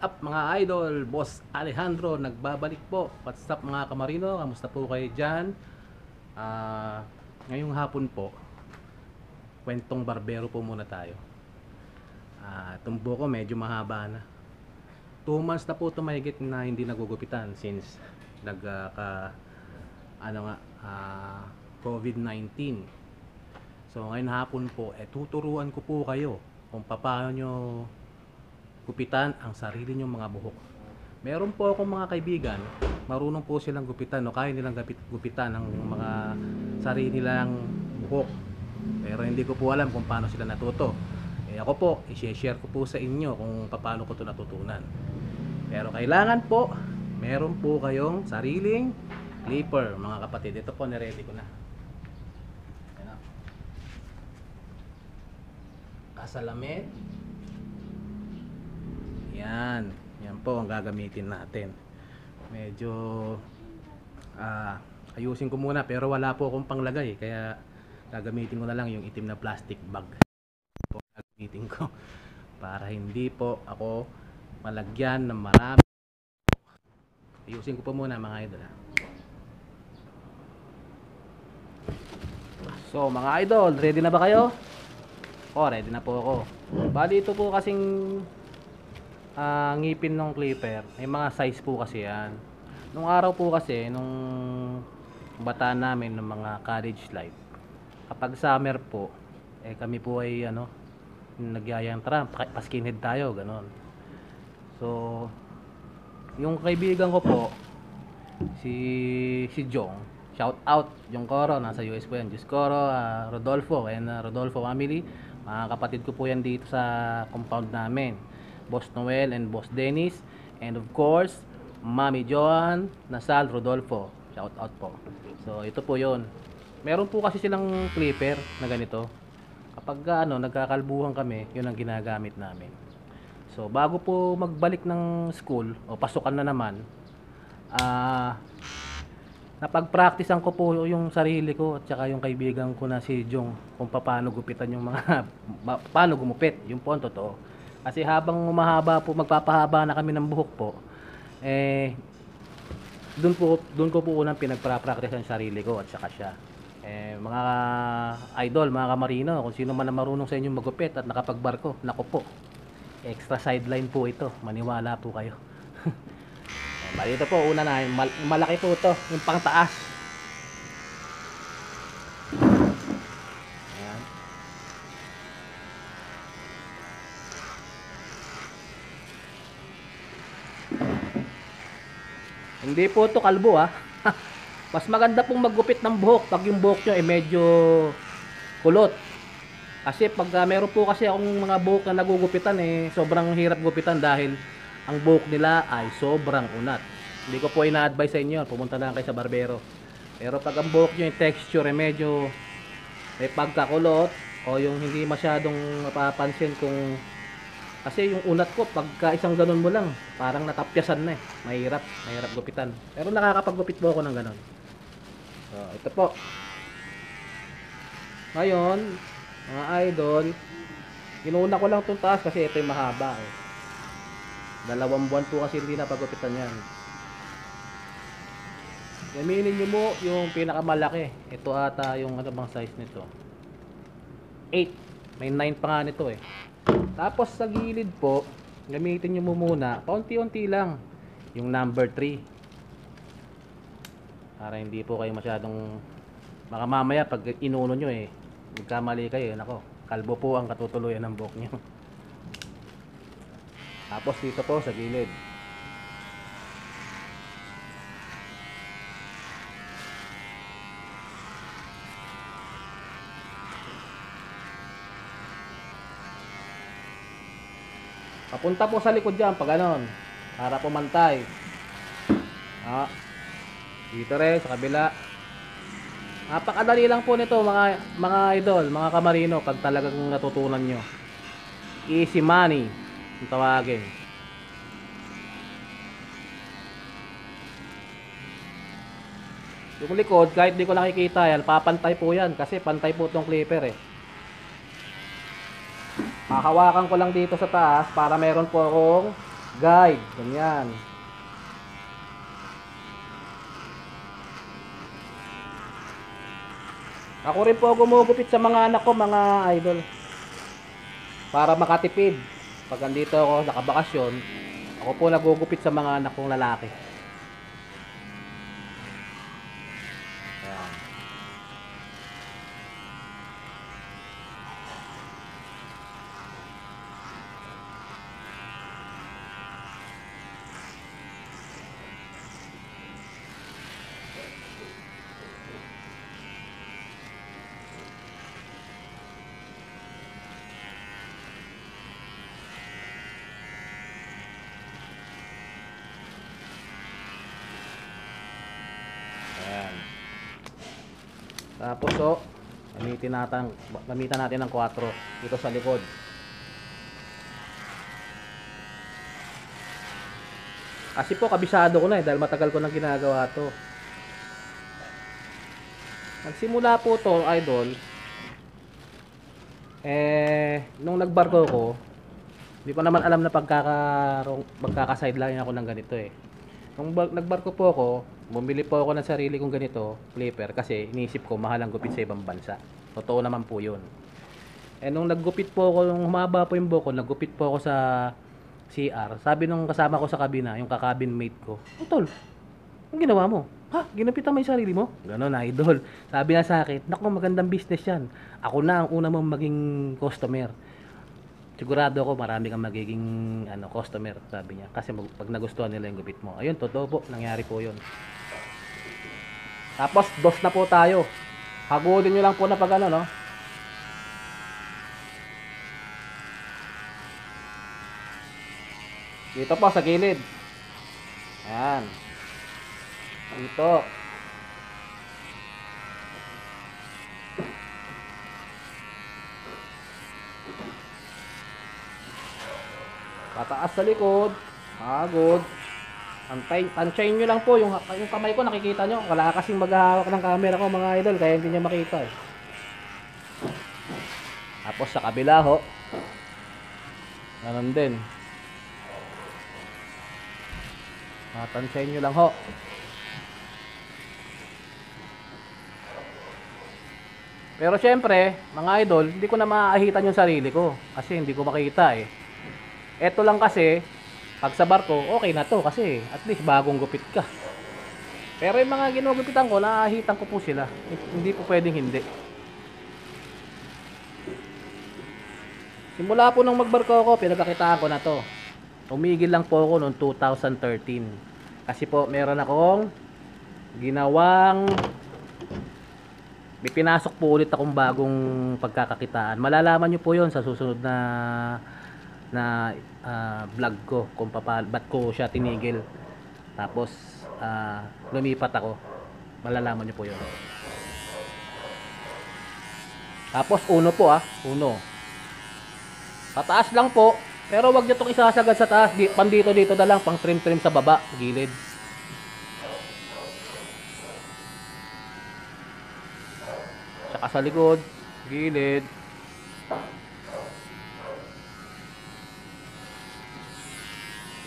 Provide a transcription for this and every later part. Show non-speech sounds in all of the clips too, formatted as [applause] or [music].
up mga idol? Boss Alejandro, nagbabalik po. What's up mga kamarino? Kamusta po kayo dyan? Ah, ngayong hapon po, kwentong barbero po muna tayo. Itong buhok ko medyo mahaba na. Two months na po tumahigit na hindi nagugupitan since nagka ano nga, ah, COVID-19. So ngayon hapon po, eh tuturuan ko po kayo kung paano nyo gupitan ang sarili nyong mga buhok. Meron po akong mga kaibigan, marunong po silang gupitan o kaya nilang gupit, gupitan ang mga sarili nilang buhok. Pero hindi ko po alam kung paano sila natuto. Eh ako po, i-share ko po sa inyo kung paano ko ito natutunan. Pero kailangan po, meron po kayong sariling clipper, mga kapatid. Ito po, niready ko na. Kasalamin. Yan. Po ang gagamitin natin. Medyo ah, ayusin ko muna pero wala po akong panglagay kaya gagamitin ko na lang yung itim na plastic bag. Po gagamitin ko [laughs] para hindi po ako malagyan ng marami. Ayusin ko po muna mga idol. ha. So mga idol, ready na ba kayo? Oh, ready na po ako. Bali ito po kasing ah, ngipin ng clipper, may mga size po kasi yan. Nung araw po kasi, nung bata namin ng mga college life, kapag summer po, eh kami po ay ano, nagyayang tara, pa- pa-skinhead tayo, ganon. So, yung kaibigan ko po, si si Jong, shout out, Jong Coro, nasa US po yan, Diyos Coro, ah, Rodolfo, and ah, Rodolfo family, mga kapatid ko po yan dito sa compound namin. Boss Noel and Boss Dennis, and of course, Mami Joan, Nasal, Rodolfo, shout out po. So, ito po yon. Meron po kasi silang clipper na ganito. Kapag ah, ano, nagkakalbuhan kami, yun ang ginagamit namin. So, bago po magbalik ng school o pasukan na naman, ah napag-practicean ko po yung sarili ko at saka yung kaibigan ko na si Jong kung paano gupitan yung mga [laughs] paano gumupit, yung po ang totoo. Kasi habang umahaba po, magpapahaba na kami ng buhok po, eh doon po doon ko po unang pinagpra-practice ang sarili ko at saka siya. Eh, mga idol, mga kamarino, kung sino man ang marunong sa inyong magupit at nakapagbarko, nako po. Extra sideline po ito. Maniwala po kayo. [laughs] eh, po, una na, mal- malaki po ito, yung pangtaas. Hindi po ito kalbo ah. [laughs] Mas maganda pong maggupit ng buhok pag yung buhok nyo ay medyo kulot. Kasi pag uh, meron po kasi akong mga buhok na nagugupitan eh, sobrang hirap gupitan dahil ang buhok nila ay sobrang unat. Hindi ko po ina-advise sa inyo, pumunta na kayo sa barbero. Pero pag ang buhok nyo yung texture ay medyo may pagkakulot o yung hindi masyadong mapapansin kung kasi yung unat ko pagka isang ganun mo lang parang natapyasan na eh mahirap mahirap gupitan pero nakakapaggupit po ako ng ganun so ito po ngayon mga idol inuna ko lang itong taas kasi ito yung mahaba eh. dalawang buwan po kasi hindi napagupitan yan Gaminin nyo mo yung pinakamalaki. Ito ata yung ano bang size nito. 8. May 9 pa nga nito eh. Tapos sa gilid po, gamitin nyo muna, paunti-unti lang, yung number 3. Para hindi po kayo masyadong, baka mamaya pag inuno nyo eh, magkamali kayo, nako, kalbo po ang katutuluyan ng buhok nyo. [laughs] Tapos dito po sa gilid. Papunta po sa likod dyan, pag ganon. Para pumantay. Ah. Dito rin, sa kabila. Napakadali lang po nito mga mga idol, mga kamarino, pag talagang natutunan nyo. Easy money, ang tawagin. Yung likod, kahit di ko nakikita yan, papantay po yan kasi pantay po itong clipper eh. Hahawakan ko lang dito sa taas para meron po akong guide. Ganyan. Ako rin po gumugupit sa mga anak ko, mga idol. Para makatipid. Pag andito ako nakabakasyon, ako po nagugupit sa mga anak kong lalaki. Tapos oh, gamitin natin, gamitan natin ng 4 dito sa likod. Kasi po kabisado ko na eh dahil matagal ko nang ginagawa to. Nagsimula po to, idol. Eh, nung nagbarko ko, hindi ko naman alam na pagkaka magkaka-sideline ako ng ganito eh. Nung ba- nagbarko po ako, bumili po ako ng sarili kong ganito, flipper, kasi iniisip ko mahal ang gupit sa ibang bansa. Totoo naman po yun. Eh nung naggupit po ako, nung humaba po yung buko, naggupit po ako sa CR. Sabi nung kasama ko sa kabina, yung kakabin mate ko, Utol, ang ginawa mo? Ha? Ginapitan mo yung sarili mo? Ganon, idol. Sabi na sa akin, naku, magandang business yan. Ako na ang una mong maging customer. Sigurado ako marami kang magiging ano, customer, sabi niya. Kasi mag- pag nagustuhan nila yung gupit mo. Ayun, totoo po. Nangyari po yun. Tapos, dos na po tayo. Hagulin nyo lang po na pag ano, no? Dito po, sa gilid. Ayan. Dito. Pataas sa likod. Hagod. Antay, tansyahin nyo lang po yung, yung kamay ko nakikita nyo. Wala kasing maghahawak ng camera ko mga idol kaya hindi nyo makita eh. Tapos sa kabila ho. Ganon din. Matansyahin nyo lang ho. Pero syempre, mga idol, hindi ko na maahitan yung sarili ko. Kasi hindi ko makita eh. Eto lang kasi, pag sa barko, okay na to kasi at least bagong gupit ka. Pero yung mga ginugupitan ko, naahitan ko po sila. Hindi po pwedeng hindi. Simula po nung magbarko ako, pinagkakitaan ko na to. Tumigil lang po ako noong 2013. Kasi po, meron akong ginawang may pinasok po ulit akong bagong pagkakakitaan. Malalaman nyo po yon sa susunod na na ah, vlog ko kung papa, ba't ko siya tinigil. Tapos ah, lumipat ako. Malalaman nyo po yon. Tapos uno po ah, uno. Pataas lang po, pero wag niyo itong isasagad sa taas. Di, pandito dito na lang, pang trim-trim sa baba, gilid. Tsaka sa likod, gilid.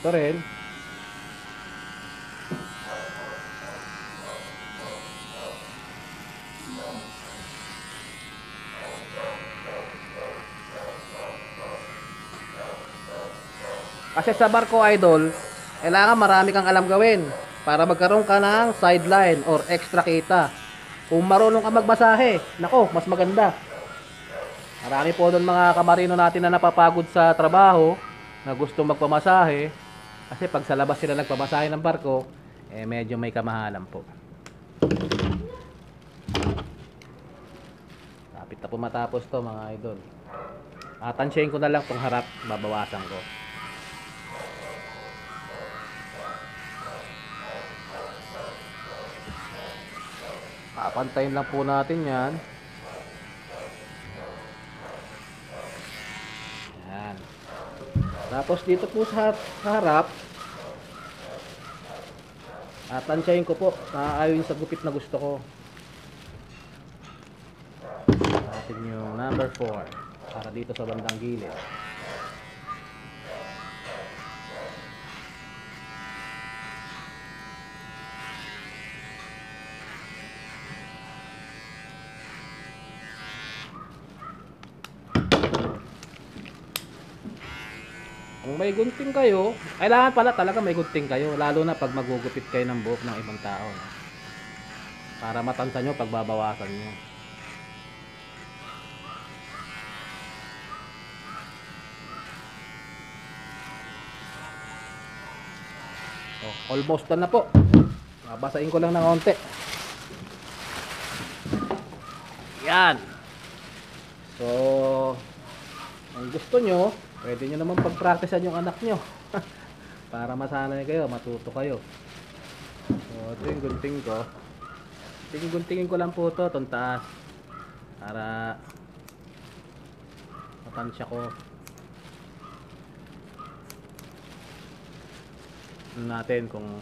Ito. Kasi sa barko idol, kailangan marami kang alam gawin para magkaroon ka ng sideline or extra kita. Kung marunong ka magmasahe, nako, mas maganda. Marami po doon mga kamarino natin na napapagod sa trabaho, na gusto magpamasahe, kasi pag sa labas sila nagpamasahe ng barko, eh medyo may kamahalan po. Lapit na po matapos to mga idol. Atansyahin ko na lang tong harap, babawasan ko. Papantayin lang po natin. Yan. Tapos dito po sa, harap, atansyahin ko po, naaayon sa gupit na gusto ko. Natin yung number 4. para dito sa bandang gilid. Kung may gunting kayo, kailangan pala talaga may gunting kayo, lalo na pag magugupit kayo ng buhok ng ibang tao. no? Para matansa nyo pagbabawasan nyo. Oh, almost done na po. Babasahin ko lang ng konti. Yan. So, kung gusto nyo, pwede nyo naman pag-practicean yung anak nyo. [laughs] Para masanay kayo, matuto kayo. So, ito yung gunting ko. Gunting-guntingin ko lang po to, itong taas. Para matansya ko. Natin kung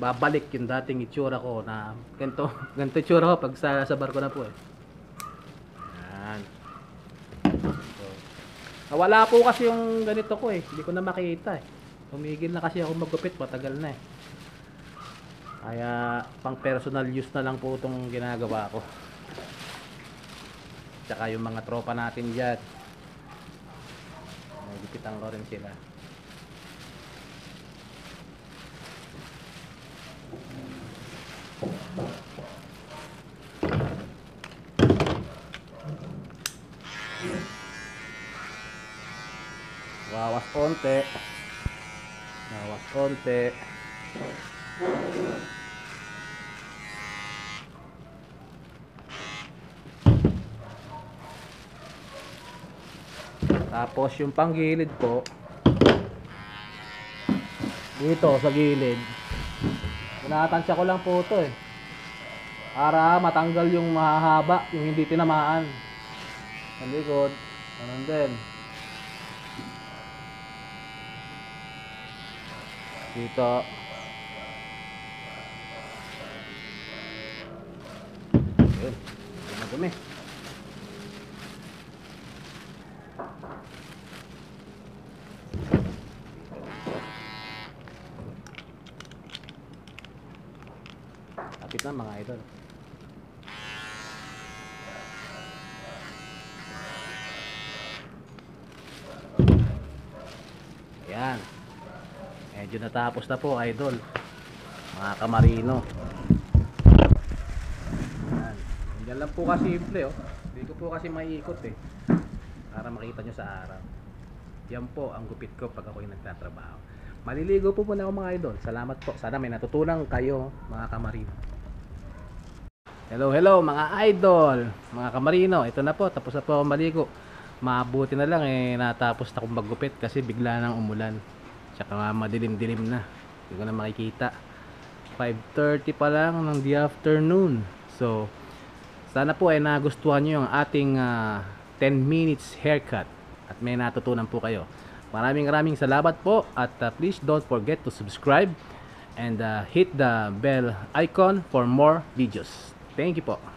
babalik yung dating itsura ko na ganito, [laughs] ganito itsura ko pag sa, sa barko na po eh. Yan. So, nawala po kasi yung ganito ko eh. Hindi ko na makita eh. Tumigil na kasi ako maggupit, matagal na eh. Kaya pang personal use na lang po itong ginagawa ko. Tsaka yung mga tropa natin dyan. Nagipitan ko rin sila. Konti. Wawas konti. Tapos yung panggilid po. Dito sa gilid. Tinatansya ko lang po ito eh. Para matanggal yung mahahaba yung hindi tinamaan. Sa likod ganun din dito yun dumi Kapit na mga idol. Ayan. Medyo natapos na po idol. Mga kamarino. Yan lang po kasi simple oh. Hindi ko po kasi maiikot eh. Para makita nyo sa araw. Yan po ang gupit ko pag ako'y nagtatrabaho. Maliligo po muna ako mga idol. Salamat po. Sana may natutunan kayo mga kamarino. Hello, hello mga idol, mga kamarino. Ito na po, tapos na po ako maligo. Mabuti na lang eh, natapos na akong maggupit kasi bigla nang umulan. Tsaka madilim-dilim na. Hindi ko na makikita. 5.30 pa lang ng the afternoon. So, sana po ay nagustuhan nyo yung ating ah, 10 minutes haircut. At may natutunan po kayo. Maraming maraming salamat po. At ah, please don't forget to subscribe and ah, hit the bell icon for more videos. Thank you po.